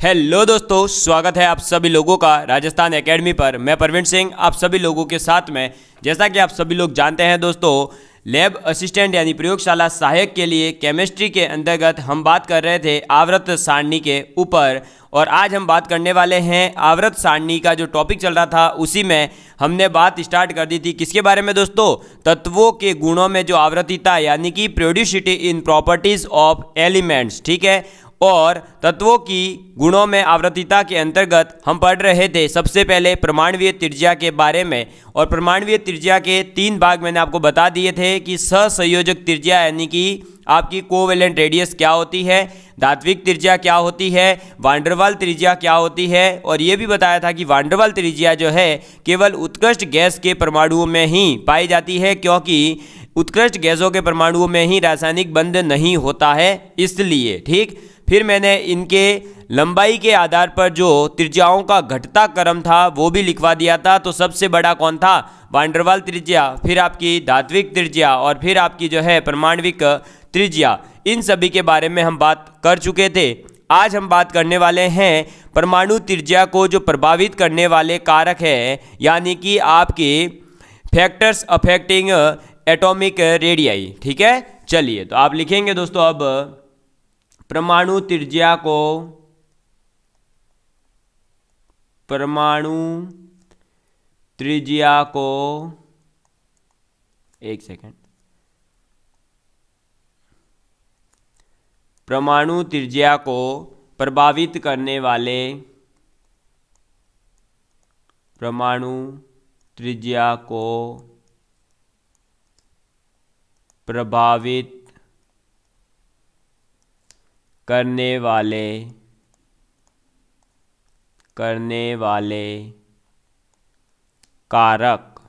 Hello दोस्तों, स्वागत है आप सभी लोगों का राजस्थान एकेडमी पर। मैं प्रवीण सिंह, आप सभी लोगों के साथ में। जैसा कि आप सभी लोग जानते हैं दोस्तों, लैब असिस्टेंट यानी प्रयोगशाला सहायक के लिए केमिस्ट्री के अंतर्गत हम बात कर रहे थे आवृत सारणी के ऊपर। और आज हम बात करने वाले हैं आवृत सारणी का जो टॉपिक चल रहा था, उसी में हमने बात स्टार्ट कर दी थी। किसके बारे में दोस्तों? तत्वों के गुणों में जो आवृत्तिता यानी कि प्रोड्यूसिटी इन प्रॉपर्टीज़ ऑफ़ एलिमेंट्स ठीक है? और तत्वों की गुणों में आवृत्तिता के अंतर्गत हम पढ़ रहे थे सबसे पहले प्रमाणवीय त्रिज्या के बारे में। और प्रमाणवीय त्रिज्या के तीन भाग मैंने आपको बता दिए थे कि सहसंयोजक त्रिज्या यानी कि आपकी कोवेलेंट रेडियस क्या होती है धात्विक त्रिज्या क्या होती है, वांडरवाल त्रिज्या क्या होती है, और ये भी बताया था कि वांडरवाल त्रिज्या जो है केवल उत्कृष्ट गैस के परमाणुओं में ही पाई जाती है, क्योंकि उत्कृष्ट गैसों के परमाणुओं में ही रासायनिक बंध नहीं होता है, इसलिए, ठीक? फिर मैंने इनके लंबाई के आधार पर जो त्रिज्याओं का घटता क्रम था, वो भी लिखवा दिया था। तो सबसे बड़ा कौन था? वांडरवाल त्रिज्या, फिर आपकी धात्विक त्रिज्या और फिर आपकी जो है परमाणविक त्रिज्या। इन सभी के बारे में हम बात कर चुके थे। आज हम बात करने वाले हैं परमाणु त्रिज्या को जो प्रभावित करने वाले कारक है, यानी कि आपके फैक्टर्स अफेक्टिंग एटॉमिक रेडियाई ठीक है? चलिए तो आप लिखेंगे दोस्तों अब परमाणु त्रिज्या को परमाणु त्रिज्या को एक सेकेंड परमाणु त्रिज्या को प्रभावित करने वाले परमाणु त्रिज्या को प्रभावित करने वाले करने वाले कारक।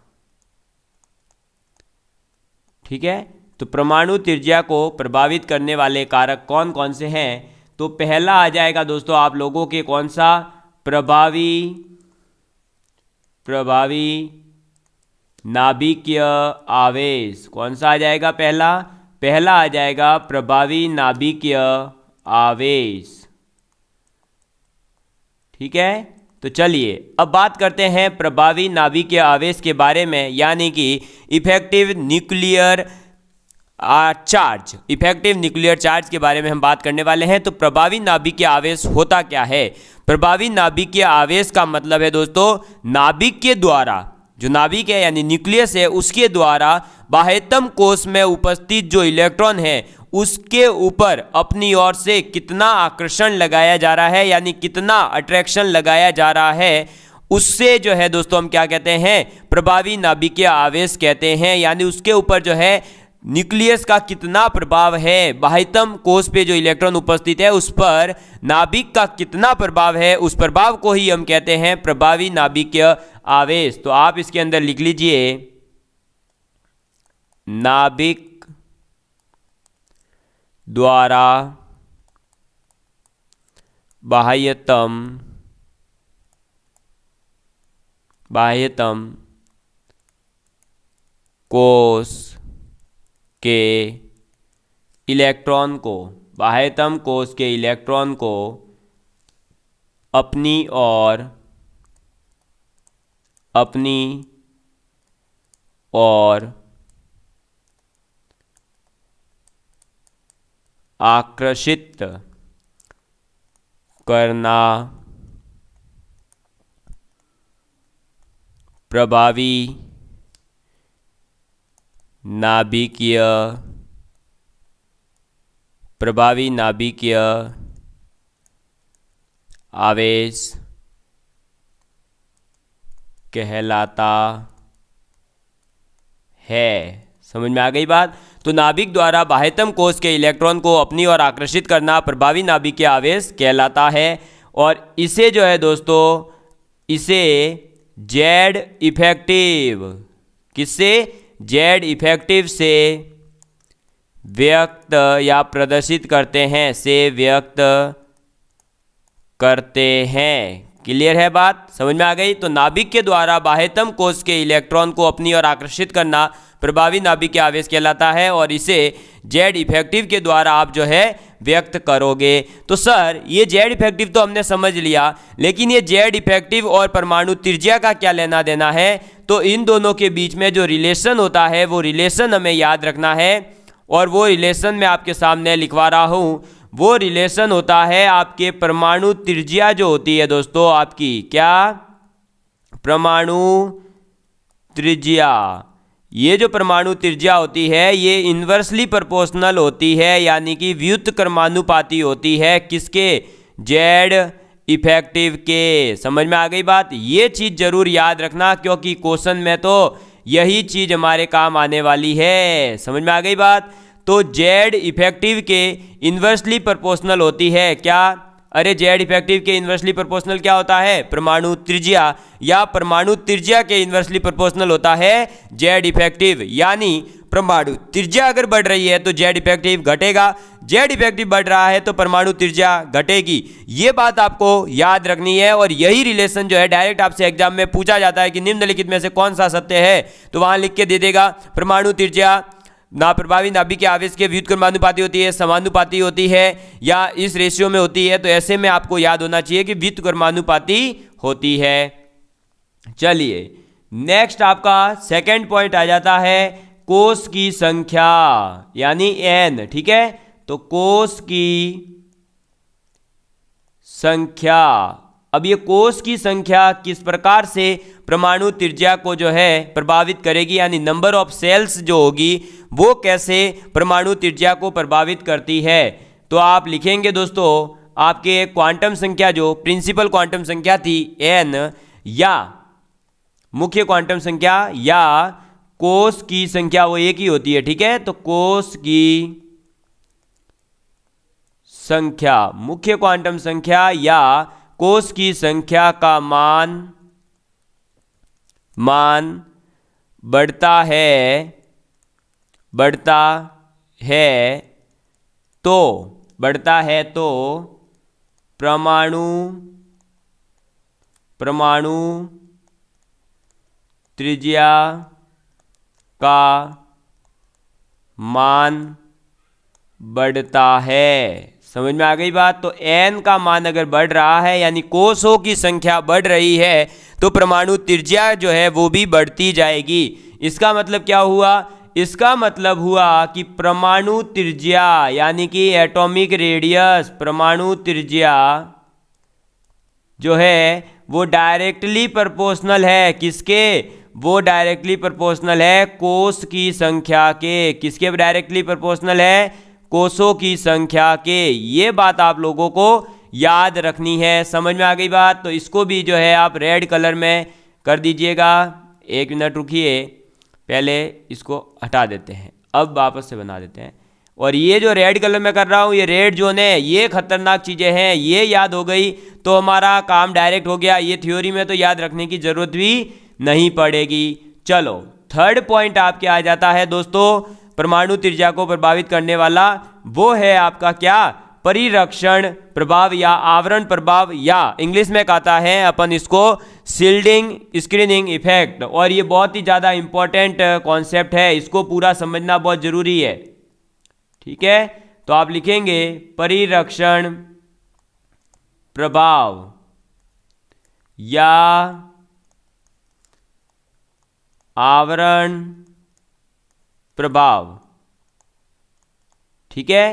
ठीक है? तो परमाणु त्रिज्या को प्रभावित करने वाले कारक कौन कौन से हैं? तो पहला आ जाएगा दोस्तों आप लोगों के कौन सा? प्रभावी प्रभावी नाभिकीय आवेश। कौन सा आ जाएगा पहला? पहला आ जाएगा प्रभावी नाभिकीय आवेश। ठीक है? तो चलिए, अब बात करते हैं प्रभावी नाभिकीय आवेश के बारे में, यानी कि effective nuclear charge effective nuclear charge के बारे में हम बात करने वाले हैं। तो प्रभावी नाभिकीय आवेश होता क्या है? प्रभावी नाभिकीय आवेश का मतलब है दोस्तों, नाभिक के द्वारा, जो नाभिक है, यानी न्यूक्लियस है, उसके द्वारा बाह्यतम कोष में उपस्थित जो इलेक्ट्रॉन है उसके ऊपर अपनी ओर से कितना आकर्षण लगाया जा रहा है, यानी कितना अट्रैक्शन लगाया जा रहा है, उससे जो है दोस्तों हम क्या कहते हैं, प्रभावी नाभिकीय आवेश कहते हैं, यानी उसके ऊपर जो है न्यूक्लियस का कितना प्रभाव है बाह्यतम कोष पे जो इलेक्ट्रॉन उपस्थित है, उस पर नाभिक का कितना प्रभाव है, उस प्रभाव को ही हम कहते हैं प्रभावी नाभिकीय आवेश। तो आप इसके अंदर लिख लीजिए, नाभिक द्वारा बाह्यतम बाह्यतम कोष के इलेक्ट्रॉन को, बाह्यतम कोष के इलेक्ट्रॉन को अपनी और अपनी और आकर्षित करना प्रभावी नाभिकीय प्रभावी नाभिकीय आवेश कहलाता है। समझ में आ गई बात? तो नाभिक द्वारा बाह्यतम कोष के इलेक्ट्रॉन को अपनी ओर आकर्षित करना प्रभावी नाभिक के आवेश कहलाता है। और इसे जो है दोस्तों, इसे जेड इफ़ेक्टिव, किससे? जेड इफ़ेक्टिव से व्यक्त या प्रदर्शित करते हैं, से व्यक्त करते हैं। क्लियर है बात? समझ में आ गई? तो नाभिक के द्वारा बाह्यतम कोष के इलेक्ट्रॉन को अपनी ओर आकर्षित करना प्रभावी नाभिक के आवेश कहलाता है और इसे जेड इफ़ेक्टिव के द्वारा आप जो है व्यक्त करोगे। तो सर, ये जेड इफ़ेक्टिव तो हमने समझ लिया, लेकिन ये जेड इफ़ेक्टिव और परमाणु त्रिज्या का क्या लेना देना है? तो इन दोनों के बीच में जो रिलेशन होता है, वो रिलेशन हमें याद रखना है और वो रिलेशन मैं आपके सामने लिखवा रहा हूँ। वो रिलेशन होता है आपके परमाणु त्रिज्या जो होती है दोस्तों आपकी। क्या? परमाणु त्रिज्या। ये जो परमाणु त्रिज्या होती है, ये इन्वर्सली प्रोपोर्शनल होती है, यानी कि व्युत क्रमानुपाती होती है। किसके? जेड इफ़ेक्टिव के। समझ में आ गई बात? ये चीज़ ज़रूर याद रखना, क्योंकि क्वेश्चन में तो यही चीज़ हमारे काम आने वाली है। समझ में आ गई बात? तो जेड इफ़ेक्टिव के इन्वर्सली प्रोपोर्शनल होती है क्या? अरे जेड इफ़ेक्टिव के इन्वर्सली प्रोपोर्शनल क्या होता है? परमाणु त्रिज्या या परमाणु त्रिज्या के इन्वर्सली प्रोपोर्शनल होता है जेड इफ़ेक्टिव यानी परमाणु त्रिज्या अगर बढ़ रही है तो जेड इफ़ेक्टिव घटेगा। जेड इफ़ेक्टिव बढ़ रहा है तो परमाणु त्रिज्या घटेगी। ये बात आपको याद रखनी है और यही रिलेशन जो है डायरेक्ट आपसे एग्ज़ाम में पूछा जाता है कि निम्नलिखित में से कौन सा सत्य है? तो वहाँ लिख के दे देगा, परमाणु त्रिज्या ना प्रभावी नाभिक के आवेश के व्युत्क्रमानुपाती होती है, समानुपाती होती है या इस रेशियो में होती है तो ऐसे में आपको याद होना चाहिए कि व्युत्क्रमानुपाती होती है। चलिए नेक्स्ट आपका सेकंड पॉइंट आ जाता है कोष की संख्या, यानी एन ठीक है? तो कोष की संख्या, अब ये कोष की संख्या किस प्रकार से परमाणु त्रिज्या को जो है प्रभावित करेगी, यानी नंबर ऑफ़ सेल्स जो होगी, वो कैसे परमाणु त्रिज्या को प्रभावित करती है? तो आप लिखेंगे दोस्तों, आपके क्वांटम संख्या जो प्रिंसिपल क्वांटम संख्या थी एन या मुख्य क्वांटम संख्या, या कोष की संख्या वो एक ही होती है, ठीक है? तो कोष की संख्या, मुख्य क्वांटम संख्या या कोष की संख्या का मान मान बढ़ता है बढ़ता है तो बढ़ता है तो परमाणु परमाणु त्रिज्या का मान बढ़ता है। समझ में आ गई बात? तो एन का मान अगर बढ़ रहा है, यानी कोषों की संख्या बढ़ रही है तो परमाणु त्रिज्या जो है, वो भी बढ़ती जाएगी। इसका मतलब क्या हुआ? इसका मतलब हुआ कि परमाणु त्रिज्या, यानी कि एटॉमिक रेडियस परमाणु त्रिज्या जो है, वो डायरेक्टली प्रोपोर्शनल है। किसके? वो डायरेक्टली प्रोपोर्शनल है कोष की संख्या के। किसके डायरेक्टली प्रोपोर्शनल है? कोषों की संख्या के ये बात आप लोगों को याद रखनी है। समझ में आ गई बात? तो इसको भी जो है आप रेड कलर में कर दीजिएगा। एक मिनट रुकिए। पहले इसको हटा देते हैं। अब वापस से बना देते हैं। और ये जो रेड कलर में कर रहा हूँ, ये रेड जोन है, ये खतरनाक चीज़ें हैं, ये याद हो गई तो हमारा काम डायरेक्ट हो गया। ये थ्योरी में तो याद रखने की ज़रूरत भी नहीं पड़ेगी। चलो, थर्ड पॉइंट आपके आ जाता है दोस्तों। परमाणु त्रिज्या को प्रभावित करने वाला वो है आपका क्या? परिरक्षण प्रभाव या आवरण प्रभाव या इंग्लिश में कहता है अपन इसको सील्डिंग स्क्रीनिंग इफ़ेक्ट और ये बहुत ही ज़्यादा इंपॉर्टेंट कॉन्सेप्ट है। इसको पूरा समझना बहुत ज़रूरी है। ठीक है? तो आप लिखेंगे परिरक्षण प्रभाव या आवरण प्रभाव। ठीक है?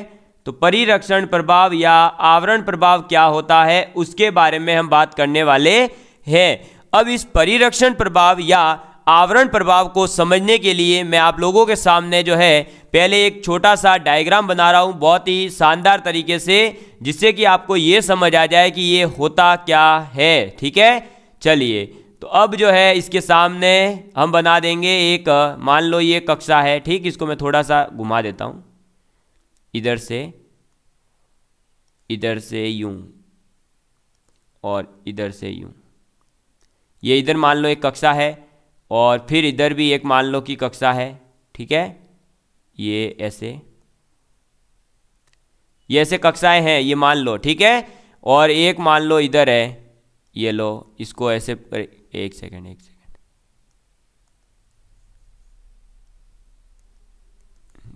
तो परिरक्षण प्रभाव या आवरण प्रभाव क्या होता है, उसके बारे में हम बात करने वाले हैं। अब इस परिरक्षण प्रभाव या आवरण प्रभाव को समझने के लिए मैं आप लोगों के सामने जो है, पहले एक छोटा सा डायग्राम बना रहा हूँ, बहुत ही शानदार तरीके से, जिससे कि आपको ये समझ आ जाए कि ये होता क्या है। ठीक है? चलिए तो अब जो है इसके सामने हम बना देंगे एक, मान लो ये कक्षा है, ठीक, इसको मैं थोड़ा सा घुमा देता हूँ। इधर से इधर से यूँ, और इधर से यूँ। ये इधर मान लो एक कक्षा है, और फिर इधर भी एक मान लो की कक्षा है, ठीक है? ये ऐसे ये ऐसे कक्षाएँ हैं, ये मान लो, ठीक है? और एक मान लो इधर है, ये लो, इसको ऐसे एक सेकंड, एक सेकेंड।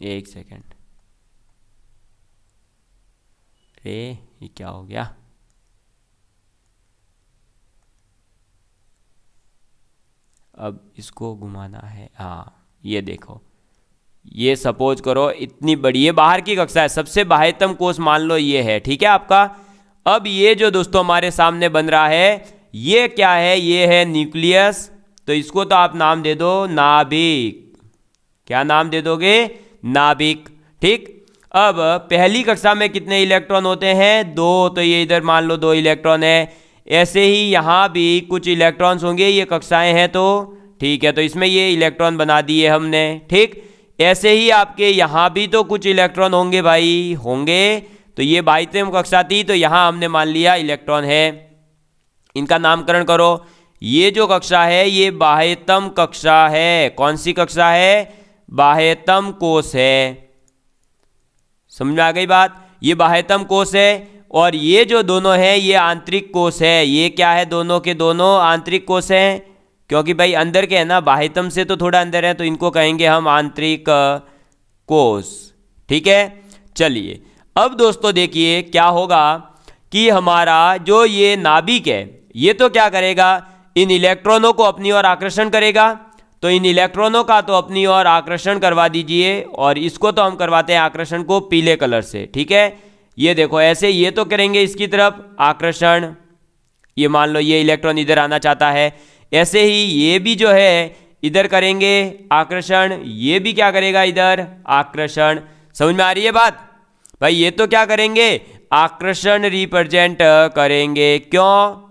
एक सेकेंड। रे ये क्या हो गया? अब इसको घुमाना है। हाँ ये देखो। ये सपोज़ करो, इतनी बड़ी, ये बाहर की कक्षा है। सबसे बाह्यतम कोष मान लो, ये है, ठीक है आपका? अब ये जो दोस्तों हमारे सामने बन रहा है ये क्या है? ये है न्यूक्लियस। तो इसको तो आप नाम दे दो नाभिक। क्या नाम दे दोगे? नाभिक। ठीक? अब पहली कक्षा में कितने इलेक्ट्रॉन होते हैं? दो। तो ये इधर मान लो दो इलेक्ट्रॉन है। ऐसे ही यहाँ भी कुछ इलेक्ट्रॉन्स होंगे। ये कक्षाएँ हैं तो। ठीक है तो इसमें ये इलेक्ट्रॉन बना दिए हमने। ठीक? ऐसे ही आपके यहाँ भी तो कुछ इलेक्ट्रॉन होंगे भाई। होंगे। तो ये बाईतम कक्षा थी तो यहाँ हमने मान लिया इलेक्ट्रॉन है। इनका नामकरण करो। ये जो कक्षा है, ये बाह्यतम कक्षा है। कौन सी कक्षा है? बाह्यतम कोष है। समझ में आ गई बात? ये बाह्यतम कोष है और ये जो दोनों है, ये आंतरिक कोष है। ये क्या है दोनों के दोनों? आंतरिक कोष हैं। क्योंकि भाई अंदर के है ना, बाह्यतम से तो थोड़ा अंदर है तो इनको कहेंगे हम आंतरिक कोष ठीक है? चलिए। अब दोस्तों देखिए, क्या होगा कि हमारा जो ये नाभिक है ये तो क्या करेगा? इन इलेक्ट्रॉनों को अपनी ओर आकर्षण करेगा। तो इन इलेक्ट्रॉनों का तो अपनी ओर आकर्षण करवा दीजिए और इसको तो हम करवाते हैं आकर्षण को पीले कलर से, ठीक है? ये देखो, ऐसे ये तो करेंगे इसकी तरफ़, आकर्षण। ये मान लो ये इलेक्ट्रॉन इधर आना चाहता है। ऐसे ही ये भी जो है, इधर करेंगे आकर्षण। ये भी क्या करेगा इधर? आकर्षण। समझ में आ रही है बात? भाई, ये तो क्या करेंगे? आकर्षण रिप्रेजेंट करेंगे। क्यों?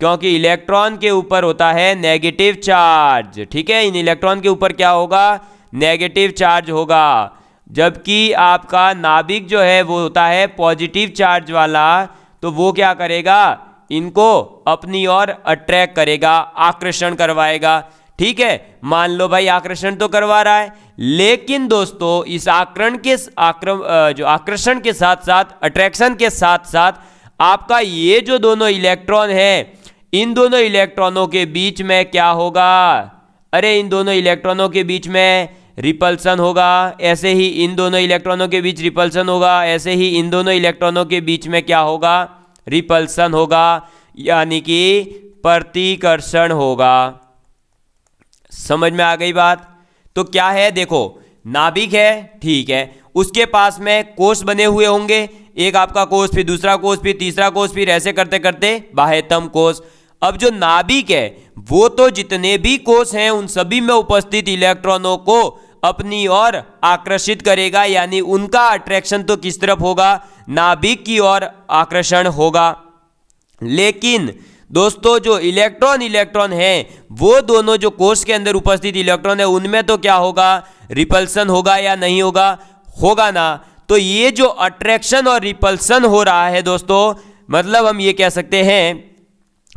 क्योंकि इलेक्ट्रॉन के ऊपर होता है नेगेटिव चार्ज। ठीक है? इन इलेक्ट्रॉन के ऊपर क्या होगा? नेगेटिव चार्ज होगा। जबकि आपका नाभिक जो है, वो होता है पॉजिटिव चार्ज वाला। तो वो क्या करेगा? इनको अपनी ओर अट्रैक्ट करेगा, आकर्षण करवाएगा। ठीक है? मान लो भाई, आकर्षण तो करवा रहा है। लेकिन दोस्तों, इस आकरण के आक्रम जो आकर्षण के साथ साथ अट्रैक्शन के साथ साथ आपका ये जो दोनों इलेक्ट्रॉन है इन दोनों इलेक्ट्रॉनों के बीच में क्या होगा? अरे, इन दोनों इलेक्ट्रॉनों के बीच में रिपल्सन होगा। ऐसे ही इन दोनों इलेक्ट्रॉनों के बीच रिपल्सन होगा। ऐसे ही इन दोनों इलेक्ट्रॉनों के बीच में क्या होगा? रिपल्सन होगा, यानी कि प्रतिकर्षण होगा। समझ में आ गई बात? तो क्या है? देखो, नाभिक है, ठीक है। उसके पास में कोष बने हुए होंगे। एक आपका कोष, फिर दूसरा कोष, फिर तीसरा कोष, फिर ऐसे करते करते बाह्यतम कोष। अब जो नाभिक है, वो तो जितने भी कोष हैं, उन सभी में उपस्थित इलेक्ट्रॉनों को अपनी ओर आकर्षित करेगा, यानी उनका अट्रैक्शन तो किस तरफ़ होगा? नाभिक की ओर आकर्षण होगा। लेकिन दोस्तों, जो इलेक्ट्रॉन इलेक्ट्रॉन है, वो दोनों जो कोष के अंदर उपस्थित इलेक्ट्रॉन है, उनमें तो क्या होगा? रिपल्सन होगा या नहीं होगा? होगा ना। तो ये जो अट्रैक्शन और रिपल्सन हो रहा है दोस्तों मतलब हम ये कह सकते हैं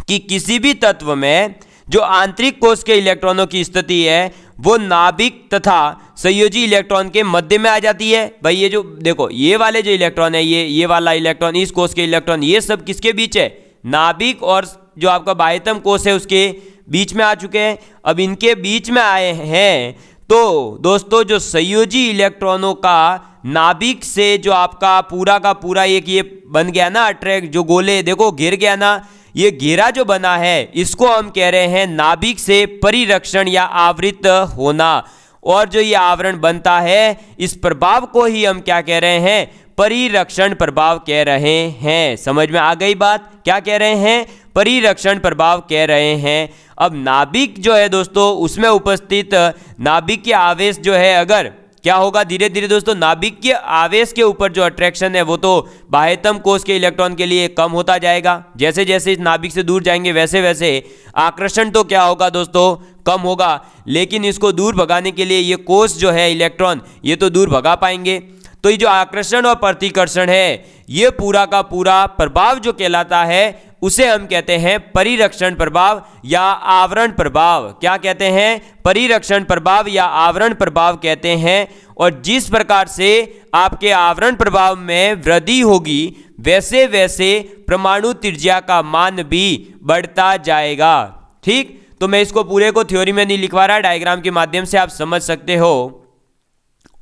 कि किसी भी तत्व में जो आंतरिक कोष के इलेक्ट्रॉनों की स्थिति है, वो नाभिक तथा संयोजी इलेक्ट्रॉन के मध्य में आ जाती है। भाई, ये जो, देखो, ये वाले जो इलेक्ट्रॉन है, ये ये वाला इलेक्ट्रॉन, इस कोष के इलेक्ट्रॉन, ये सब किसके बीच है? नाभिक और जो आपका बाह्यतम कोष है, उसके बीच में आ चुके हैं। अब इनके बीच में आए हैं तो दोस्तों, जो संयोजी इलेक्ट्रॉनों का नाभिक से जो आपका पूरा का पूरा एक ये बन गया ना अट्रैक्ट जो गोले, देखो, घिर गया ना ये घेरा जो बना है, इसको हम कह रहे हैं नाभिक से परिरक्षण या आवृत होना। और जो ये आवरण बनता है, इस प्रभाव को ही हम क्या कह रहे हैं? परिरक्षण प्रभाव कह रहे हैं। समझ में आ गई बात? क्या कह रहे हैं? परिरक्षण प्रभाव कह रहे हैं। अब नाभिक जो है दोस्तों, उसमें उपस्थित नाभिक के आवेश जो है, अगर क्या होगा? धीरे धीरे दोस्तों नाभिक के आवेश के ऊपर जो अट्रैक्शन है, वो तो बाह्यतम कोष के इलेक्ट्रॉन के लिए कम होता जाएगा। जैसे जैसे इस नाभिक से दूर जाएँगे वैसे वैसे आकर्षण तो क्या होगा दोस्तों? कम होगा। लेकिन इसको दूर भगाने के लिए ये कोष जो है इलेक्ट्रॉन ये तो दूर भगा पाएँगे। तो ये जो आकर्षण और प्रतिकर्षण है, ये पूरा का पूरा प्रभाव जो कहलाता है उसे हम कहते हैं परिरक्षण प्रभाव या आवरण प्रभाव। क्या कहते हैं? परिरक्षण प्रभाव या आवरण प्रभाव कहते हैं। और जिस प्रकार से आपके आवरण प्रभाव में वृद्धि होगी वैसे वैसे परमाणु त्रिज्या का मान भी बढ़ता जाएगा। ठीक? तो मैं इसको पूरे को थ्योरी में नहीं लिखवा रहा डायग्राम के माध्यम से आप समझ सकते हो।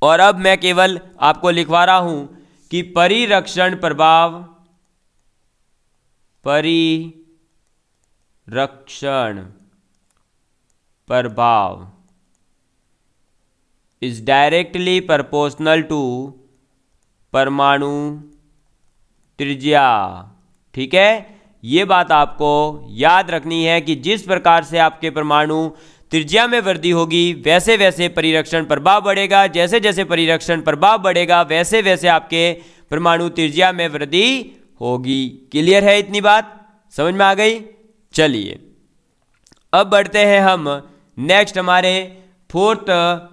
और अब मैं केवल आपको लिखवा रहा हूँ कि परिरक्षण प्रभाव परिरक्षण प्रभाव इज़ डायरेक्टली प्रपोर्शनल टू परमाणु त्रिज्या। ठीक है? ये बात आपको याद रखनी है कि जिस प्रकार से आपके परमाणु त्रिज्या में वृद्धि होगी वैसे वैसे परिरक्षण प्रभाव बढ़ेगा जैसे जैसे परिरक्षण प्रभाव बढ़ेगा वैसे वैसे आपके परमाणु त्रिज्या में वृद्धि होगी। क्लियर है इतनी बात? समझ में आ गई? चलिए। अब बढ़ते हैं हम। नेक्स्ट हमारे फोर्थ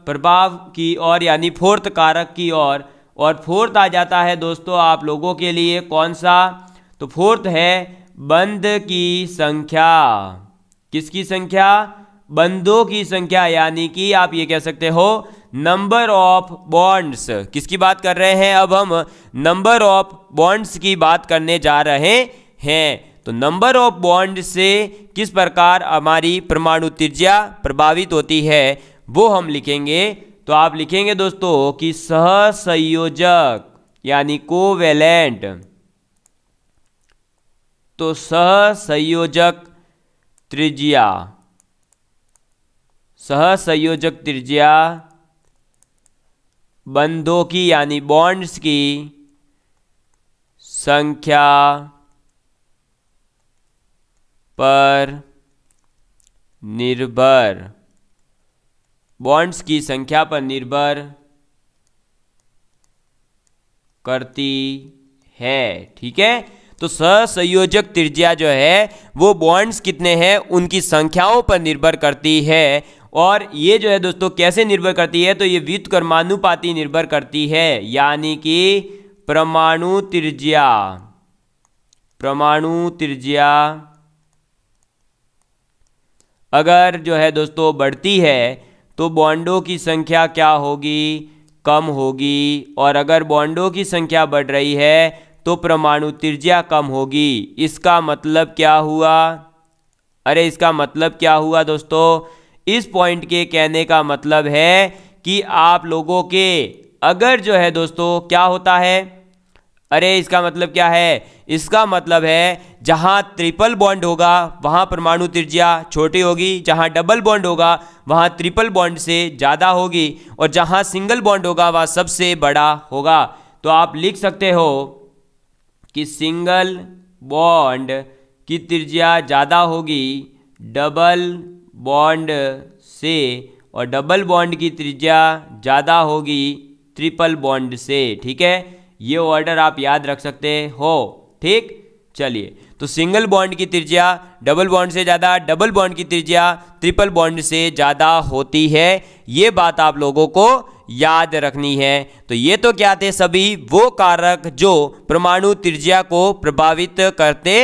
प्रभाव की ओर यानी फोर्थ कारक की ओर। और, और फोर्थ आ जाता है दोस्तों आप लोगों के लिए कौन सा? तो फोर्थ है बंद की संख्या। किसकी संख्या? बंदों की संख्या यानी कि आप ये कह सकते हो नंबर ऑफ़ बॉन्ड्स किसकी बात कर रहे हैं? अब हम नंबर ऑफ़ बॉन्ड्स की बात करने जा रहे हैं। तो नंबर ऑफ़ बॉन्ड से किस प्रकार हमारी परमाणु त्रिज्या प्रभावित होती है, वो हम लिखेंगे। तो आप लिखेंगे दोस्तों कि सहसंयोजक, यानी कोवेलेंट तो सहसंयोजक त्रिज्या। सहसंयोजक त्रिज्या बंधों की, यानी बॉन्ड्स की संख्या पर निर्भर। बॉन्ड्स की संख्या पर निर्भर करती है, ठीक है? तो सहसंयोजक त्रिज्या जो है, वो बॉन्ड्स कितने हैं? उनकी संख्याओं पर निर्भर करती है। और ये जो है दोस्तों, कैसे निर्भर करती है? तो ये वित्त कर्मानुपाती निर्भर करती है, यानी कि परमाणु त्रिज्या। परमाणु त्रिज्या अगर जो है दोस्तों, बढ़ती है तो बॉन्डों की संख्या क्या होगी? कम होगी। और अगर बॉन्डों की संख्या बढ़ रही है तो परमाणु त्रिज्या कम होगी। इसका मतलब क्या हुआ? अरे, इसका मतलब क्या हुआ दोस्तों? इस पॉइंट के कहने का मतलब है कि आप लोगों के अगर जो है दोस्तों, क्या होता है? अरे, इसका मतलब क्या है? इसका मतलब है, जहाँ ट्रिपल बॉन्ड होगा, वहाँ परमाणु त्रिज्या छोटी होगी, जहाँ डबल बॉन्ड होगा, वहाँ ट्रिपल बॉन्ड से ज़्यादा होगी, और जहाँ सिंगल बॉन्ड होगा, वह सबसे बड़ा होगा। तो आप लिख सकते हो कि सिंगल बॉन्ड की त्रिज्या ज़्यादा होगी डबल बॉन्ड से और डबल बॉन्ड की त्रिज्या ज़्यादा होगी ट्रिपल बॉन्ड से, ठीक है? ये ऑर्डर आप याद रख सकते हो, ठीक? चलिए तो सिंगल बॉन्ड की त्रिज्या डबल बॉन्ड से ज़्यादा डबल बॉन्ड की त्रिज्या ट्रिपल बॉन्ड से ज़्यादा होती है। ये बात आप लोगों को याद रखनी है। तो ये तो क्या थे सभी? वो कारक जो परमाणु त्रिज्या को प्रभावित करते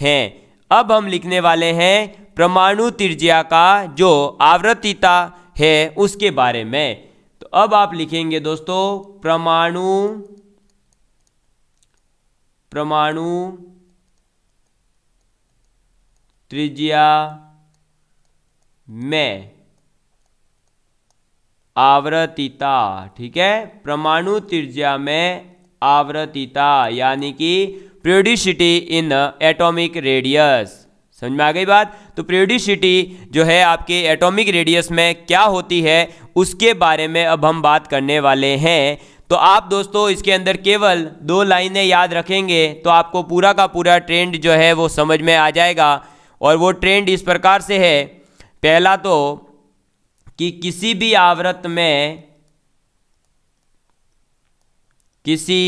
हैं। अब हम लिखने वाले हैं परमाणु त्रिज्या का जो आवृत्तिता है उसके बारे में। तो अब आप लिखेंगे दोस्तों परमाणु परमाणु त्रिज्या में आवृत्तिता, ठीक है? परमाणु त्रिज्या में आवृत्तिता, यानी कि प्रियोडिसिटी इन एटॉमिक रेडियस समझ में आ गई बात? तो प्रियोडिसिटी जो है आपके एटॉमिक रेडियस में क्या होती है, उसके बारे में अब हम बात करने वाले हैं। तो आप दोस्तों, इसके अंदर केवल दो लाइनें याद रखेंगे तो आपको पूरा का पूरा ट्रेंड जो है वो समझ में आ जाएगा। और वो ट्रेंड इस प्रकार से है। पहला तो कि किसी भी आवृत में किसी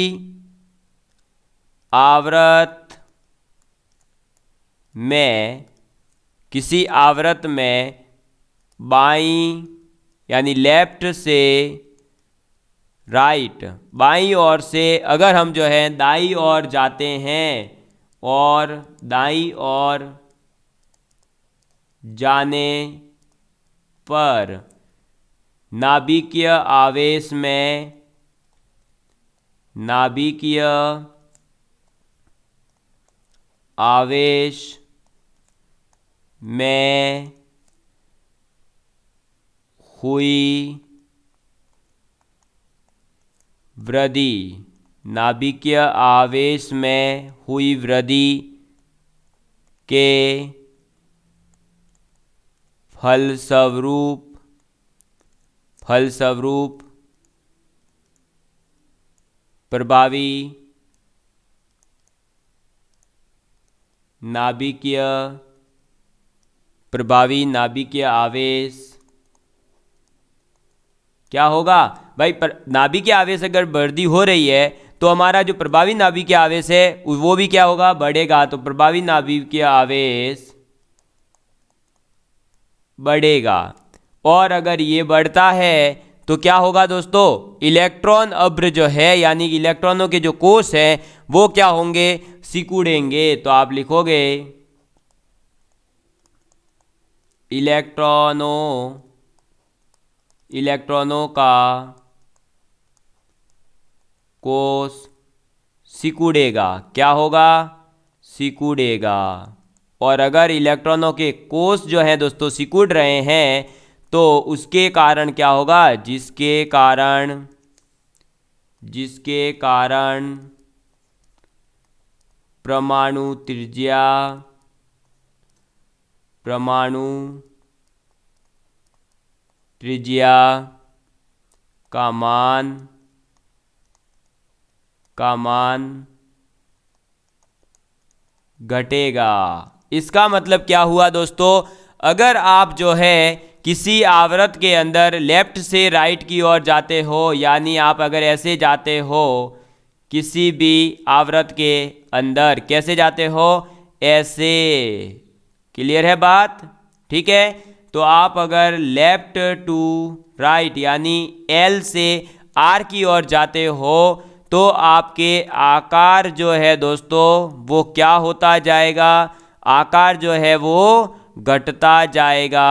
आवृत में किसी आवृत में बाई, यानी लेफ़्ट से राइट, बाई ओर से अगर हम जो है दाई ओर जाते हैं और दाई और जाने पर नाभिकीय आवेश में नाभिकीय आवेश में हुई वृद्धि। नाभिकीय आवेश में हुई वृद्धि के फलस्वरूप फलस्वरूप प्रभावी नाभिकीय प्रभावी नाभिकीय आवेश। क्या होगा? भाई नाभि के आवेश अगर वृद्धि हो रही है तो हमारा जो प्रभावी नाभि के आवेश है, वो भी क्या होगा? बढ़ेगा। तो प्रभावी नाभि के आवेश बढ़ेगा। और अगर ये बढ़ता है तो क्या होगा दोस्तों? इलेक्ट्रॉन अब्र जो है, यानी इलेक्ट्रॉनों के जो कोष हैं, वो क्या होंगे? सिकुड़ेंगे। तो आप लिखोगे इलेक्ट्रॉनों इलेक्ट्रॉनों का कोष सिकुड़ेगा। क्या होगा? सिकुड़ेगा। और अगर इलेक्ट्रॉनों के कोष जो है दोस्तों सिकुड़ रहे हैं तो उसके कारण क्या होगा? जिसके कारण जिसके कारण परमाणु त्रिज्या परमाणु त्रिज्या का मान का मान घटेगा। इसका मतलब क्या हुआ दोस्तों? अगर आप जो है किसी आवृत के अंदर लेफ़्ट से राइट की ओर जाते हो, यानी आप अगर ऐसे जाते हो किसी भी आवृत के अंदर, कैसे जाते हो? ऐसे। क्लियर है बात? ठीक है? तो आप अगर लेफ़्ट टू राइट यानी एल से आर की ओर जाते हो तो आपके आकार जो है दोस्तों, वो क्या होता जाएगा? आकार जो है वो घटता जाएगा।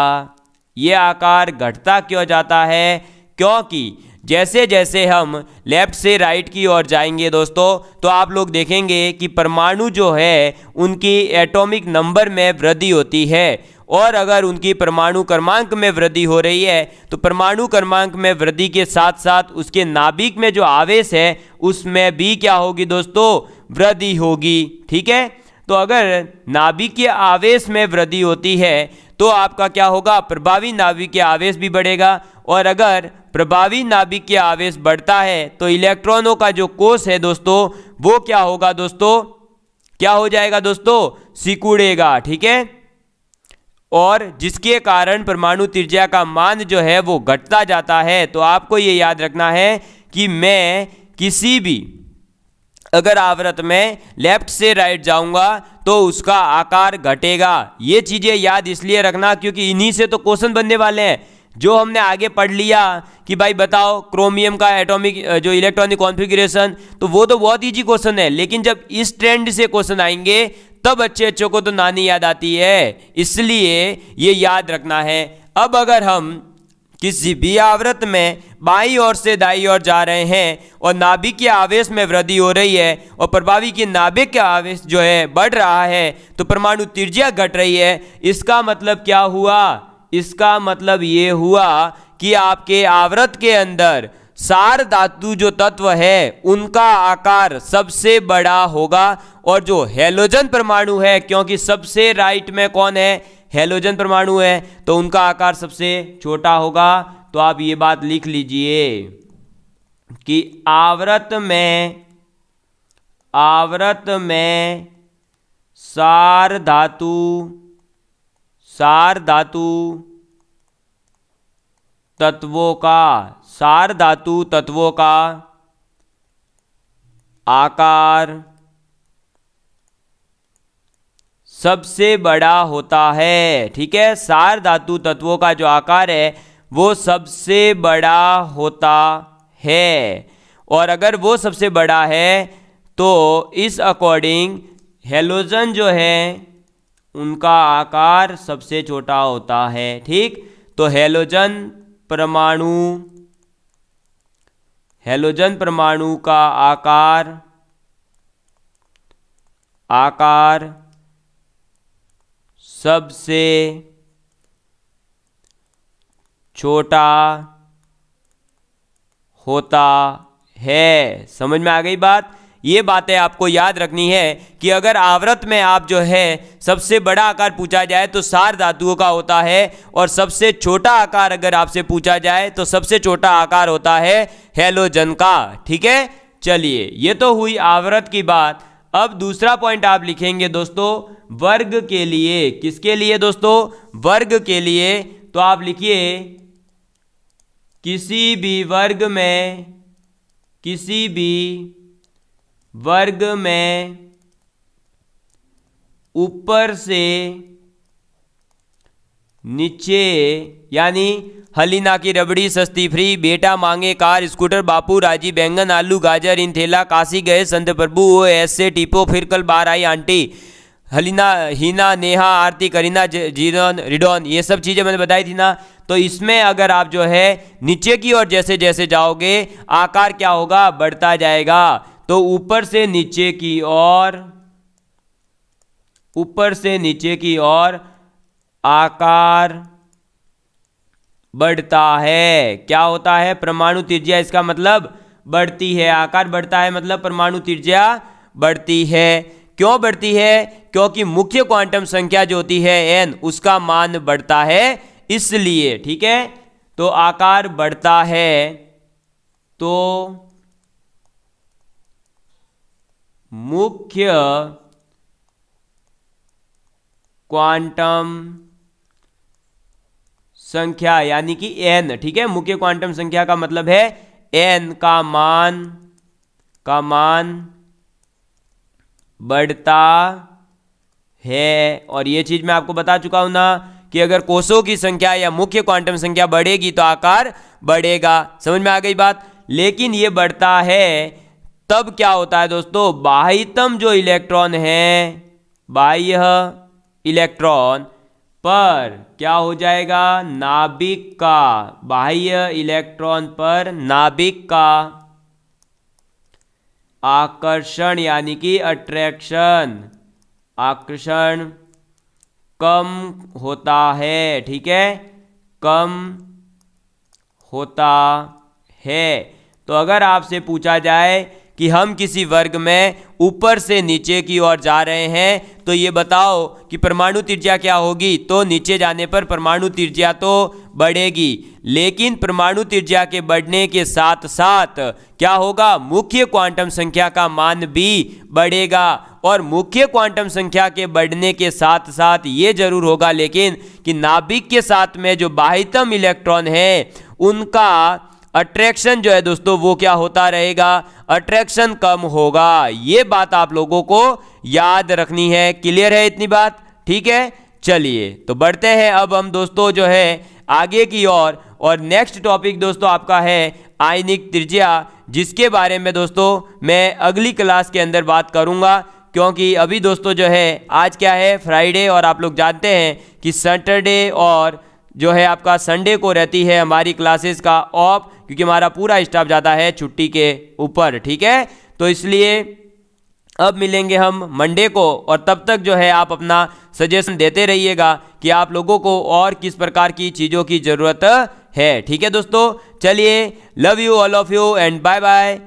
ये आकार घटता क्यों जाता है? क्योंकि जैसे जैसे हम लेफ़्ट से राइट की ओर जाएँगे दोस्तों तो आप लोग देखेंगे कि परमाणु जो है, उनकी एटॉमिक नंबर में वृद्धि होती है। और अगर उनकी परमाणु क्रमांक में वृद्धि हो रही है तो परमाणु क्रमांक में वृद्धि के साथ साथ उसके नाभिक में जो आवेश है, उसमें भी क्या होगी दोस्तों? वृद्धि होगी, ठीक है? तो अगर नाभिक के आवेश में वृद्धि होती है तो आपका क्या होगा? प्रभावी नाभिक के आवेश भी बढ़ेगा। और अगर प्रभावी नाभिक के आवेश बढ़ता है तो इलेक्ट्रॉनों का जो कोष है दोस्तों, वो क्या होगा दोस्तों? क्या हो जाएगा दोस्तों? सिकुड़ेगा, ठीक है? और जिसके कारण परमाणु त्रिज्या का मान जो है, वो घटता जाता है। तो आपको ये याद रखना है कि मैं किसी भी, अगर आवृत में लेफ़्ट से राइट जाऊँगा तो उसका आकार घटेगा। ये चीज़ें याद इसलिए रखना क्योंकि इन्हीं से तो क्वेश्चन बनने वाले हैं। जो हमने आगे पढ़ लिया कि भाई बताओ क्रोमियम का एटॉमिक जो इलेक्ट्रॉनिक कॉन्फ़िगरेशन तो वो तो बहुत ईजी क्वेश्चन है। लेकिन जब इस ट्रेंड से क्वेश्चन आएँगे, तब अच्छे अच्छों को तो नानी याद आती है। इसलिए ये याद रखना है। अब अगर हम किसी भी आवृत में बाई ओर से दाई ओर जा रहे हैं और नाभिक के आवेश में वृद्धि हो रही है और प्रभावी की नाभिक का आवेश जो है बढ़ रहा है तो परमाणु त्रिज्या घट रही है। इसका मतलब क्या हुआ? इसका मतलब ये हुआ कि आपके आवृत के अंदर सार धातु जो तत्व है, उनका आकार सबसे बड़ा होगा। और जो हेलोजन परमाणु है, क्योंकि सबसे राइट में कौन है? हेलोजन परमाणु है तो उनका आकार सबसे छोटा होगा। तो आप ये बात लिख लीजिए कि आवृत में आवृत में सार धातु सार धातु तत्वों का, सार धातु तत्वों का आकार सबसे बड़ा होता है, ठीक है? सार धातु तत्वों का जो आकार है, वो सबसे बड़ा होता है। और अगर वो सबसे बड़ा है तो इस अकॉर्डिंग हेलोजन जो है उनका आकार सबसे छोटा होता है, ठीक? तो हेलोजन परमाणु हेलोजन परमाणु का आकार आकार सबसे छोटा होता है। समझ में आ गई बात? ये बातें आपको याद रखनी है कि अगर आवृत में आप जो है, सबसे बड़ा आकार पूछा जाए तो सार धातुओं का होता है और सबसे छोटा आकार अगर आपसे पूछा जाए तो सबसे छोटा आकार होता है हेलोजन का। ठीक है? चलिए, ये तो हुई आवृत की बात। अब दूसरा पॉइंट आप लिखेंगे दोस्तों, वर्ग के लिए। किसके लिए दोस्तों? वर्ग के लिए। तो आप लिखिए, किसी भी वर्ग में, किसी भी वर्ग में ऊपर से नीचे, यानी हलीना की रबड़ी, सस्ती फ्री, बेटा मांगे कार, स्कूटर, बापू, राज़ी, बैंगन, आलू, गाजर, इन थेला, काशी गए, संत प्रभु वो ऐसे टीपो, फिर कल बार आई आंटी। हलीना, हीना, नेहा, आरती, करीना जीरन रिडोन, ये सब चीज़ें मैंने बताई थी ना तो इसमें अगर आप जो है, नीचे की ओर जैसे जैसे जाओगे, आकार क्या होगा, बढ़ता जाएगा। तो ऊपर से नीचे की ओर, ऊपर से नीचे की ओर आकार बढ़ता है। क्या होता है? परमाणु त्रिज्या, इसका मतलब बढ़ती है। आकार बढ़ता है मतलब परमाणु त्रिज्या बढ़ती है। क्यों बढ़ती है? क्योंकि मुख्य क्वांटम संख्या जो होती है एन उसका मान बढ़ता है, इसलिए, ठीक है? तो आकार बढ़ता है। तो मुख्य क्वांटम संख्या, यानी कि एन ठीक है? मुख्य क्वांटम संख्या का मतलब है एन का मान का मान बढ़ता है। और ये चीज़ मैं आपको बता चुका हूँ ना कि अगर कोषों की संख्या या मुख्य क्वांटम संख्या बढ़ेगी तो आकार बढ़ेगा। समझ में आ गई बात? लेकिन ये बढ़ता है तब क्या होता है दोस्तों? बाह्यतम जो इलेक्ट्रॉन है, बाह्य इलेक्ट्रॉन पर क्या हो जाएगा? नाभिक का, बाह्य इलेक्ट्रॉन पर नाभिक का आकर्षण, यानी कि अट्रैक्शन आकर्षण कम होता है, ठीक है? कम होता है। तो अगर आपसे पूछा जाए कि हम किसी वर्ग में ऊपर से नीचे की ओर जा रहे हैं तो ये बताओ कि परमाणु त्रिज्या क्या होगी? तो नीचे जाने पर परमाणु त्रिज्या तो बढ़ेगी, लेकिन परमाणु त्रिज्या के बढ़ने के साथ साथ क्या होगा? मुख्य क्वांटम संख्या का मान भी बढ़ेगा, और मुख्य क्वांटम संख्या के बढ़ने के साथ साथ ये ज़रूर होगा लेकिन कि नाभिक के साथ में जो बाहितम इलेक्ट्रॉन है, उनका अट्रैक्शन जो है दोस्तों वो क्या होता रहेगा? अट्रैक्शन कम होगा। ये बात आप लोगों को याद रखनी है। क्लियर है इतनी बात? ठीक है? चलिए तो बढ़ते हैं अब हम दोस्तों जो है आगे की ओर। और, और नेक्स्ट टॉपिक दोस्तों आपका है आयनिक त्रिज्या जिसके बारे में दोस्तों मैं अगली क्लास के अंदर बात करूँगा। क्योंकि अभी दोस्तों जो है आज क्या है? फ्राइडे और आप लोग जानते हैं कि सैटरडे और जो है आपका संडे को रहती है हमारी क्लासेस का ऑफ़ क्योंकि हमारा पूरा स्टाफ जाता है छुट्टी के ऊपर, ठीक है? तो इसलिए अब मिलेंगे हम मंडे को और तब तक जो है आप अपना सजेशन देते रहिएगा कि आप लोगों को और किस प्रकार की चीज़ों की ज़रूरत है, ठीक है दोस्तों? चलिए love you all of you and bye bye